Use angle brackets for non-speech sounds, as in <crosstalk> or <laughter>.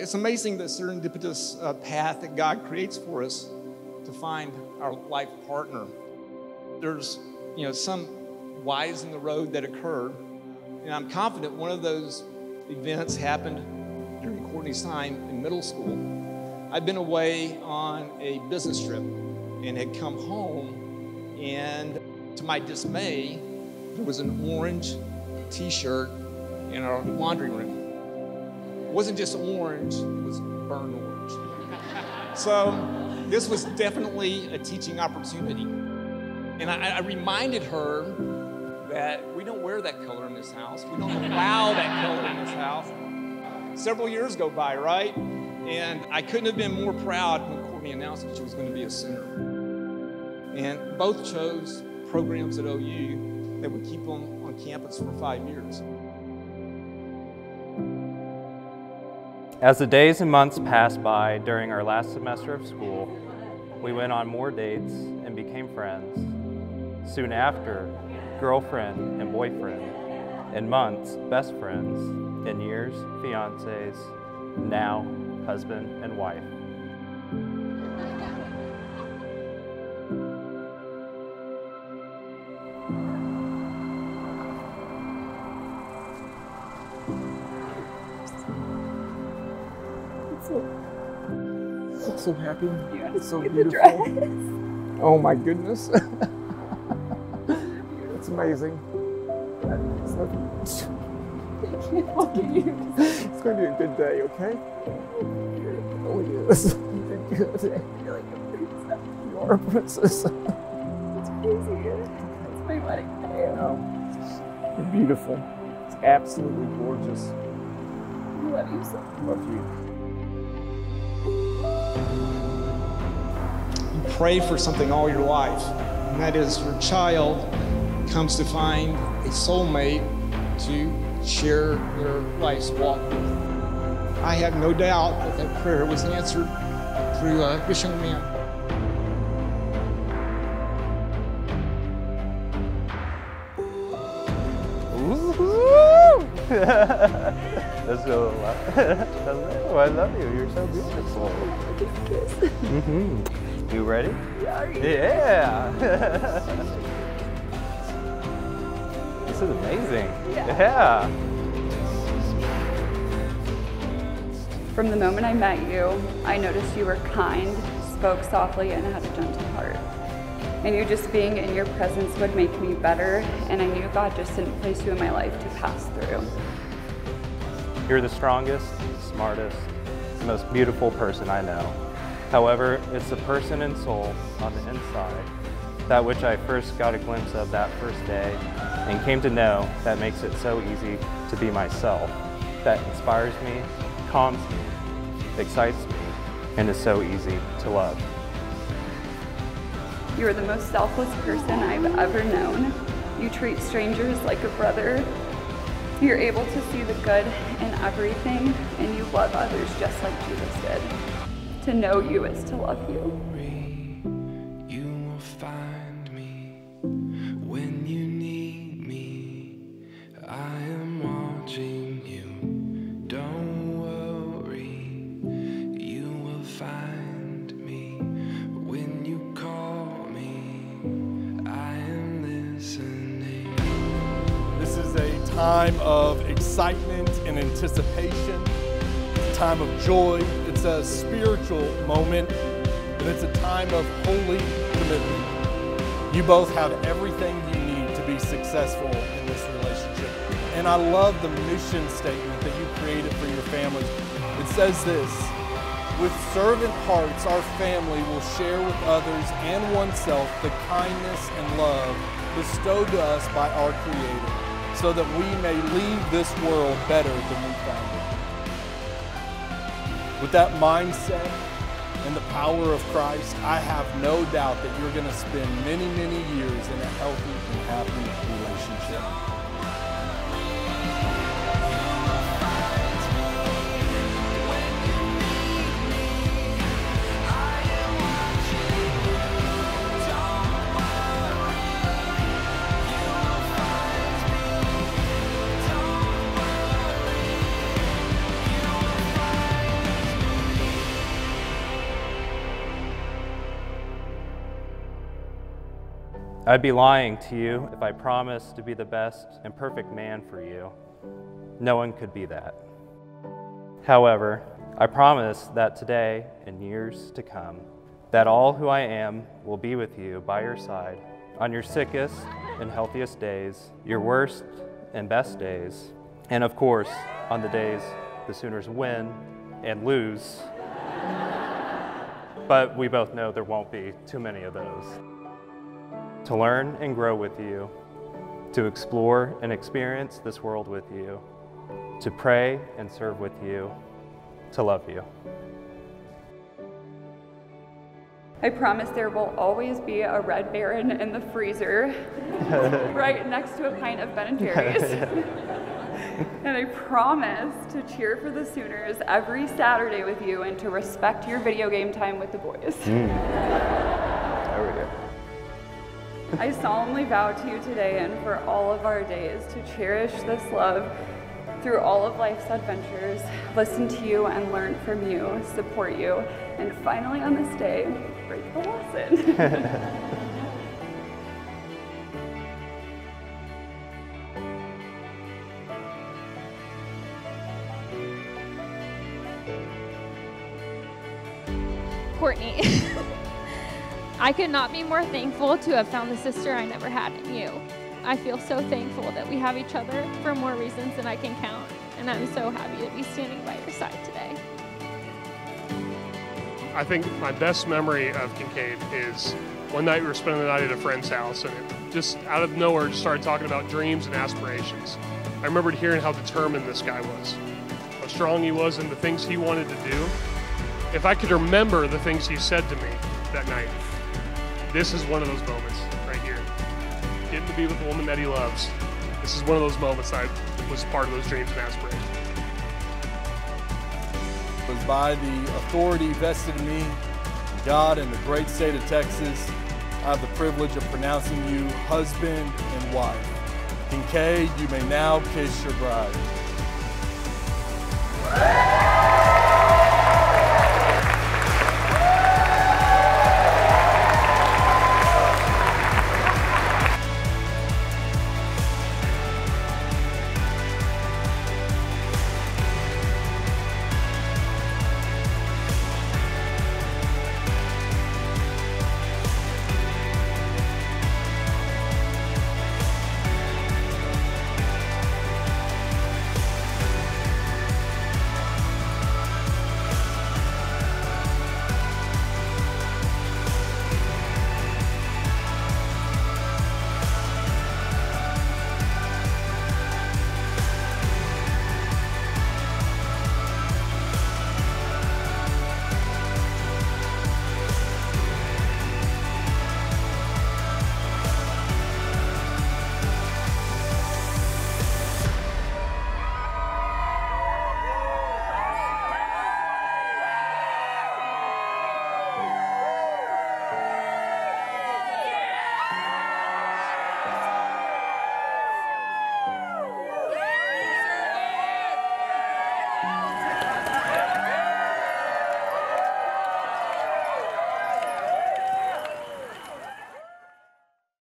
It's amazing the serendipitous uh, path that God creates for us to find our life partner. There's, you know, some whys in the road that occurred, and I'm confident one of those events happened during Courtney's time in middle school. I'd been away on a business trip and had come home, and to my dismay, there was an orange t shirt in our laundry room. It wasn't just orange, it was burnt orange. So, this was definitely a teaching opportunity. And I, I, reminded her that we don't wear that color in this house. We don't allow that color in this house. Several years go by, right? And I couldn't have been more proud when Courtney announced that she was going to be a Sooner. And both chose programs at OU that would keep them on campus for five years. As the days and months passed by during our last semester of school, we went on more dates and became friends. Soon after, girlfriend and boyfriend. In months, best friends. In years, fiancés. Now, husband and wife. So, so happy. You it's so beautiful. <laughs> Oh my goodness. <laughs> it's amazing. It's, you. <laughs> it's going to be a good day, okay? Oh, it is. You're good. You're like a princess. You are a princess. It's crazy. It's my wedding day. Oh, you're beautiful. It's absolutely gorgeous. I love you so much. Love you. Pray for something all your life, and that is your child comes to find a soulmate to share their life's walk with. I have no doubt that that prayer was answered through uh, this young man. <laughs> That's so <laughs> Hello, I love you. You're so beautiful. <laughs> Mm-hmm. You ready? Yeah. <laughs> this is amazing. Yeah. From the moment I met you, I noticed you were kind, spoke softly, and had a gentle heart. I knew just being in your presence would make me better, and I knew God just didn't place you in my life to pass through. You're the strongest, smartest, most beautiful person I know. However, it's the person and soul on the inside, that which I first got a glimpse of that first day and came to know that makes it so easy to be myself, that inspires me, calms me, excites me, and is so easy to love. You are the most selfless person I've ever known. You treat strangers like a brother. You're able to see the good in everything, and you love others just like Jesus did. To know you is to love you. You will find me when you need me. I am watching you. Don't worry. You will find me when you call me. I am listening. This is a time of excitement and anticipation, a time of joy. It's a spiritual moment, and it's a time of holy commitment. You both have everything you need to be successful in this relationship. And I love the mission statement that you created for your families. It says this with servant hearts, our family will share with others and oneself the kindness and love bestowed to us by our Creator, so that we may leave this world better than we found it. With that mindset and the power of Christ, I have no doubt that you're going to spend many, many years in a healthy and happy relationship. I'd be lying to you if I promised to be the best and perfect man for you. No one could be that. However, I promise that today and years to come, that all who I am will be with you by your side on your sickest and healthiest days, your worst and best days, and of course, on the days the Sooners win and lose. <laughs> but we both know there won't be too many of those. To learn and grow with you, to explore and experience this world with you, to pray and serve with you, to love you. I promise there will always be a Red Baron in the freezer <laughs> right next to a pint of Ben and Jerry's. <laughs> and I promise to cheer for the Sooners every Saturday with you and to respect your video game time with the boys. Mm. There we go. I solemnly vow to you today and for all of our days to cherish this love through all of life's adventures, listen to you and learn from you, support you, and finally on this day, break the lesson. <laughs> Courtney. <laughs> I could not be more thankful to have found the sister I never had in you. I feel so thankful that we have each other for more reasons than I can count, and I'm so happy to be standing by your side today. I think my best memory of Kincade is one night we were spending the night at a friend's house, and it just out of nowhere just started talking about dreams and aspirations. I remembered hearing how determined this guy was, how strong he was, and the things he wanted to do. If I could remember the things he said to me that night, this is one of those moments right here. Getting to be with the woman that he loves. This is one of those moments that was part of those dreams and aspirations. It was by the authority vested in me, God and the great state of Texas, I have the privilege of pronouncing you husband and wife. Kincade, you may now kiss your bride.